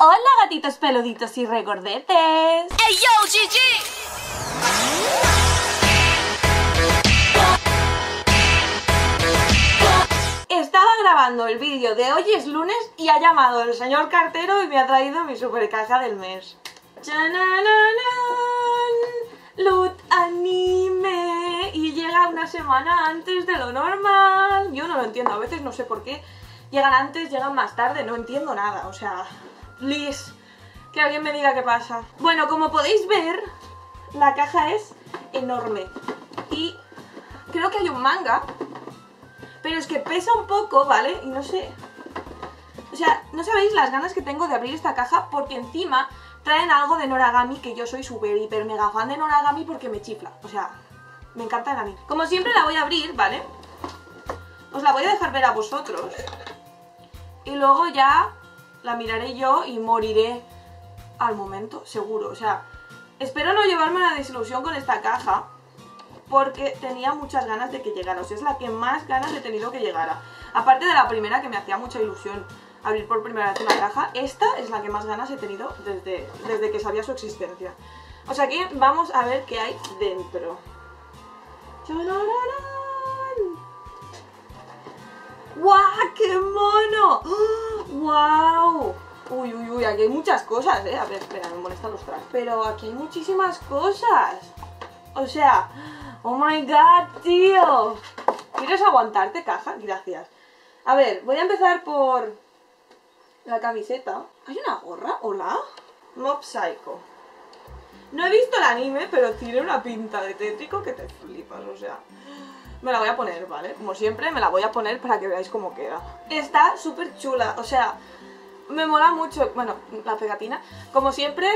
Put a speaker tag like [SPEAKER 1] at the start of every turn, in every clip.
[SPEAKER 1] Hola gatitos peluditos y regordetes.
[SPEAKER 2] ¡Ey, yo, GG!
[SPEAKER 1] Estaba grabando el vídeo de hoy es lunes y ha llamado el señor cartero y me ha traído mi super caja del mes. Loot anime y llega una semana antes de lo normal. Yo no lo entiendo, a veces no sé por qué. Llegan antes, llegan más tarde, no entiendo nada. O sea, please, que alguien me diga qué pasa. Bueno, como podéis ver, la caja es enorme. Y creo que hay un manga, pero es que pesa un poco, ¿vale? Y no sé... O sea, no sabéis las ganas que tengo de abrir esta caja porque encima traen algo de Noragami que yo soy súper hiper mega fan de Noragami porque me chifla. O sea, me encanta el anime. Como siempre la voy a abrir, ¿vale? Os la voy a dejar ver a vosotros. Y luego ya la miraré yo y moriré al momento, seguro. O sea, espero no llevarme una desilusión con esta caja porque tenía muchas ganas de que llegara. O sea, es la que más ganas he tenido que llegara. Aparte de la primera que me hacía mucha ilusión abrir por primera vez una caja, esta es la que más ganas he tenido desde, desde que sabía su existencia. O sea que vamos a ver qué hay dentro. ¡Guau! ¡Qué mono! ¡Wow! Uy, uy, uy, aquí hay muchas cosas, ¿eh? A ver, espera, me molestan los trajes. Pero aquí hay muchísimas cosas. O sea, oh my god, tío. ¿Quieres aguantarte, caja? Gracias. A ver, voy a empezar por la camiseta. ¿Hay una gorra? ¿Hola? Mob Psycho. No he visto el anime, pero tiene una pinta de tétrico que te flipas, o sea... Me la voy a poner, ¿vale? Como siempre, me la voy a poner para que veáis cómo queda. Está súper chula, o sea, me mola mucho, bueno, la pegatina. Como siempre,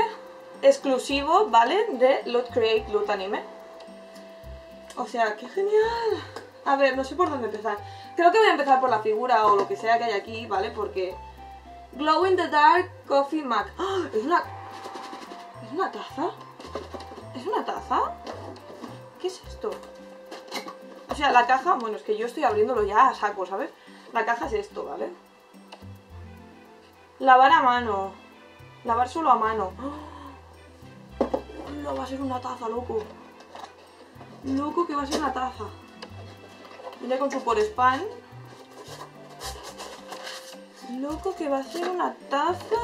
[SPEAKER 1] exclusivo, ¿vale? De Loot Create Loot Anime. O sea, qué genial. A ver, no sé por dónde empezar. Creo que voy a empezar por la figura o lo que sea que hay aquí, ¿vale? Porque... Glow in the Dark Coffee Mac. ¡Ah! Es una... ¿Es una taza? ¿Es una taza? ¿Qué es esto? O sea, la caja, bueno, es que yo estoy abriéndolo ya a saco, ¿sabes? La caja es esto, ¿vale? Lavar a mano. Lavar solo a mano. No va a ser una taza, loco. Loco que va a ser una taza. Viene con su por spam. Loco que va a ser una taza.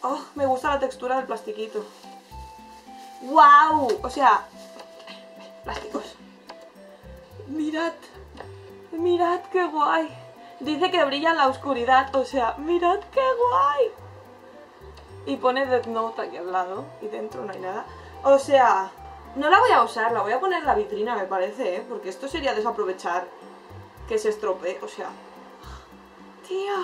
[SPEAKER 1] Oh, me gusta la textura del plastiquito. ¡Wow! O sea, Mirad, mirad qué guay. Dice que brilla en la oscuridad, o sea, mirad qué guay. Y pone Death Note aquí al lado y dentro no hay nada. O sea, no la voy a usar, la voy a poner en la vitrina me parece, ¿eh? Porque esto sería desaprovechar que se estropee, o sea... Tío,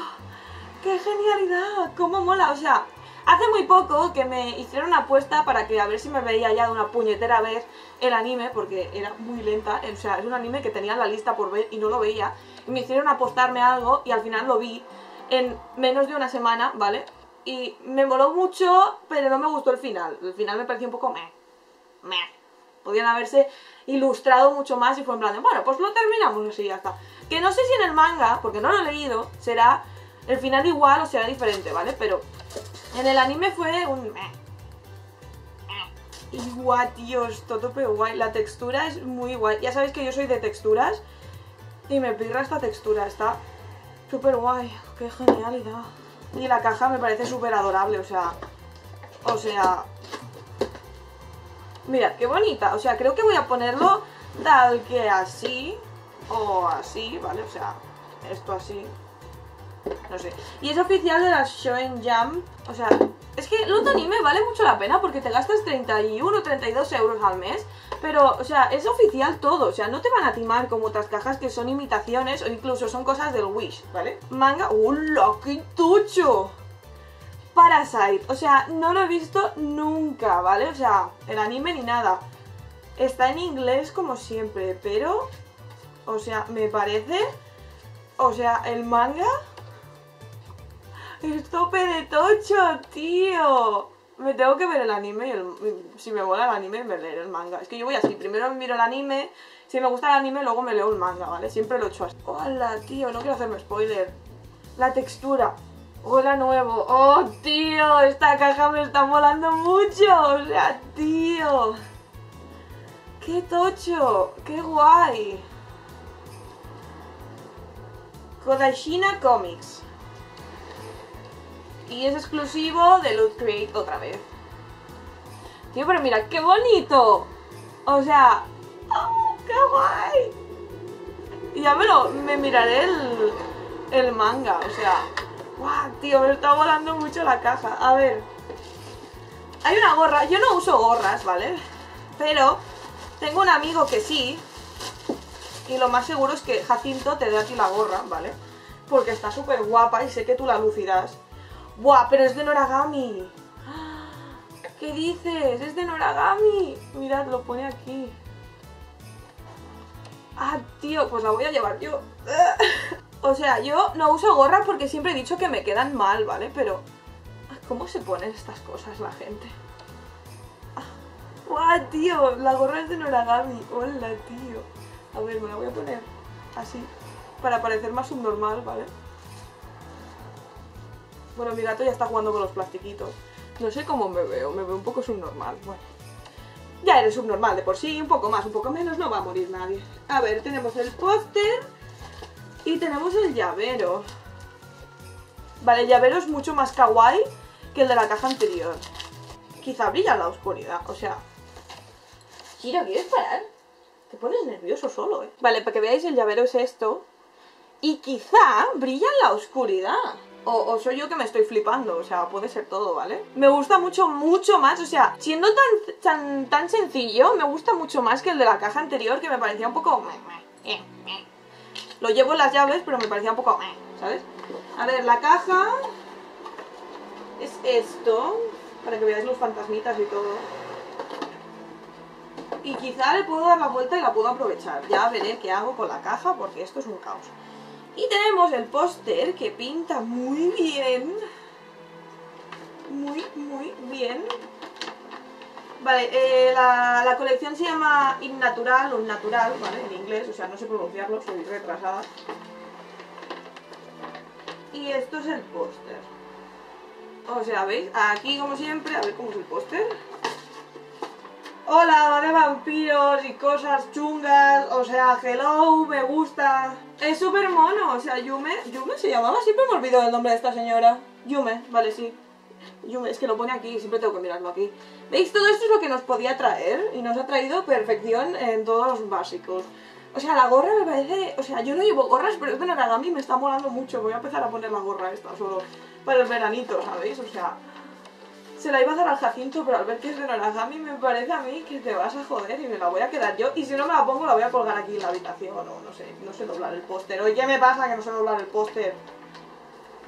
[SPEAKER 1] qué genialidad, cómo mola, o sea... Hace muy poco que me hicieron una apuesta para que a ver si me veía ya de una puñetera vez el anime, porque era muy lenta, o sea, es un anime que tenía en la lista por ver y no lo veía, y me hicieron apostarme algo y al final lo vi en menos de una semana, ¿vale? Y me moló mucho, pero no me gustó el final, el final me pareció un poco meh, meh. Podían haberse ilustrado mucho más y fue en plan de, bueno, pues lo terminamos así y ya está. Que no sé si en el manga, porque no lo he leído, será el final igual o será diferente, ¿vale? Pero en el anime fue un... Y tío, está tope guay. La textura es muy guay. Ya sabéis que yo soy de texturas. Y me pirra esta textura. Está súper guay. Qué genialidad. Y la caja me parece súper adorable. O sea... O sea... Mirad, qué bonita. O sea, creo que voy a ponerlo tal que así. O así, ¿vale? O sea, esto así. No sé. Y es oficial de la Shonen Jump. O sea, es que Loot Anime vale mucho la pena porque te gastas 31 o 32 euros al mes. Pero, o sea, es oficial todo. O sea, no te van a timar como otras cajas que son imitaciones o incluso son cosas del Wish, ¿vale? Manga. ¡Hola, qué tucho! Parasite. O sea, no lo he visto nunca, ¿vale? O sea, el anime ni nada. Está en inglés como siempre, pero... O sea, me parece... O sea, el manga... El tope de tocho, tío. Me tengo que ver el anime y el- si me mola el anime me leeré el manga. Es que yo voy así, primero miro el anime, si me gusta el anime luego me leo el manga, ¿vale? Siempre lo he hecho así. Hola, tío, no quiero hacerme spoiler. La textura. Hola nuevo. Oh, tío, esta caja me está molando mucho. O sea, tío. Qué tocho, qué guay. Kodashina Comics. Y es exclusivo de Loot Crate otra vez. Tío, pero mira, qué bonito. O sea, ¡oh, qué guay. Y ya me lo, me miraré el, el manga, o sea, guau, tío, me está volando mucho la caja. A ver, hay una gorra, yo no uso gorras, ¿vale? Pero tengo un amigo que sí, y lo más seguro es que Jacinto te dé a ti la gorra, ¿vale? Porque está súper guapa y sé que tú la lucirás. ¡Buah! Pero es de Noragami. ¿Qué dices? Es de Noragami. Mirad, lo pone aquí. Ah, tío, pues la voy a llevar yo. O sea, yo no uso gorra porque siempre he dicho que me quedan mal, ¿vale? Pero... ¿Cómo se ponen estas cosas la gente? ¡Guau, tío! La gorra es de Noragami. Hola, tío. A ver, me la voy a poner así. Para parecer más subnormal, ¿vale? Bueno, mi gato ya está jugando con los plastiquitos. No sé cómo me veo, me veo un poco subnormal. Bueno, ya eres subnormal de por sí, un poco más, un poco menos, no va a morir nadie. A ver, tenemos el póster y tenemos el llavero. Vale, el llavero es mucho más kawaii que el de la caja anterior. Quizá brilla en la oscuridad, o sea... Kira, ¿quieres parar? Te pones nervioso solo, ¿eh? Vale, para que veáis el llavero es esto. Y quizá brilla en la oscuridad. O, soy yo que me estoy flipando, o sea, puede ser todo, ¿vale? Me gusta mucho, mucho más, o sea, siendo tan, tan, tan sencillo, me gusta mucho más que el de la caja anterior, que me parecía un poco... Lo llevo en las llaves, pero me parecía un poco... ¿Sabes? A ver, la caja es esto, para que veáis los fantasmitas y todo. Y quizá le puedo dar la vuelta y la puedo aprovechar. Ya veré qué hago con la caja, porque esto es un caos. Y tenemos el póster que pinta muy bien. Muy, muy bien. Vale, eh, la, la, colección se llama Innatural o Natural, ¿vale? En inglés, o sea, no sé pronunciarlo, soy retrasada. Y esto es el póster. O sea, ¿veis? Aquí, como siempre, a ver cómo es el póster. Hola, de vampiros y cosas chungas, o sea, hello, me gusta. Es súper mono, o sea, Yume, Yume se llamaba, siempre me olvido el nombre de esta señora. Yume, vale, sí. Yume, es que lo pone aquí, siempre tengo que mirarlo aquí. ¿Veis? Todo esto es lo que nos podía traer y nos ha traído perfección en todos los básicos. O sea, la gorra me parece... O sea, yo no llevo gorras, pero es de Naragami y me está molando mucho. Voy a empezar a poner la gorra esta solo para el veranito, ¿sabéis? O sea... Se la iba a dar al Jacinto, pero al ver que es de Noragami me parece a mí que te vas a joder y me la voy a quedar yo. Y si no me la pongo la voy a colgar aquí en la habitación o no sé, no sé doblar el póster. Oye, ¿qué me pasa que no sé doblar el póster?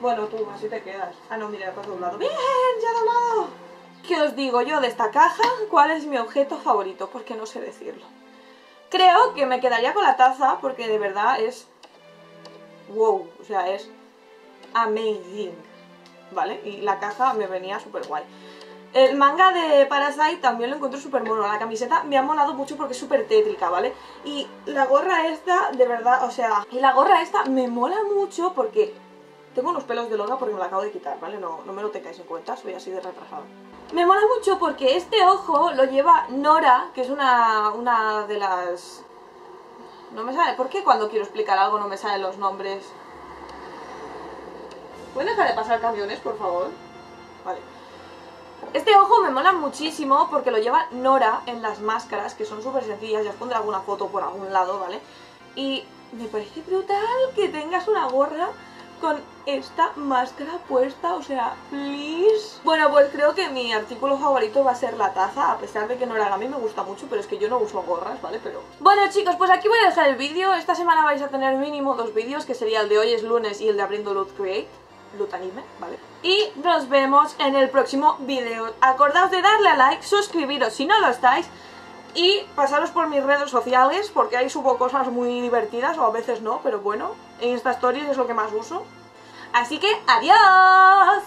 [SPEAKER 1] Bueno, tú, así te quedas. Ah, no, mira, te has doblado. ¡Bien! ¡Ya doblado! ¿Qué os digo yo de esta caja? ¿Cuál es mi objeto favorito? Porque no sé decirlo. Creo que me quedaría con la taza porque de verdad es... Wow, o sea, es amazing. ¿Vale? Y la caja me venía súper guay. El manga de Parasite también lo encuentro súper mono. La camiseta me ha molado mucho porque es súper tétrica, ¿vale? Y la gorra esta, de verdad, o sea... Y la gorra esta me mola mucho porque... Tengo unos pelos de loga porque me la acabo de quitar, ¿vale? No, no me lo tengáis en cuenta, soy así de retrasado. Me mola mucho porque este ojo lo lleva Nora, que es una, una de las... No me sale... ¿Por qué cuando quiero explicar algo no me salen los nombres? ¿Pueden dejar de pasar camiones, por favor? Vale. Este ojo me mola muchísimo porque lo lleva Nora en las máscaras, que son súper sencillas, ya os pondré alguna foto por algún lado, ¿vale? Y me parece brutal que tengas una gorra con esta máscara puesta, o sea, please. Bueno, pues creo que mi artículo favorito va a ser la taza, a pesar de que Nora a mí me gusta mucho, pero es que yo no uso gorras, ¿vale? Pero... Bueno chicos, pues aquí voy a dejar el vídeo. Esta semana vais a tener mínimo dos vídeos, que sería el de hoy es lunes y el de abriendo Loot Create. Loot Anime, ¿vale? Y nos vemos en el próximo vídeo. Acordaos de darle a like, suscribiros si no lo estáis y pasaros por mis redes sociales porque ahí subo cosas muy divertidas o a veces no, pero bueno, Insta Stories es lo que más uso. Así que, ¡adiós!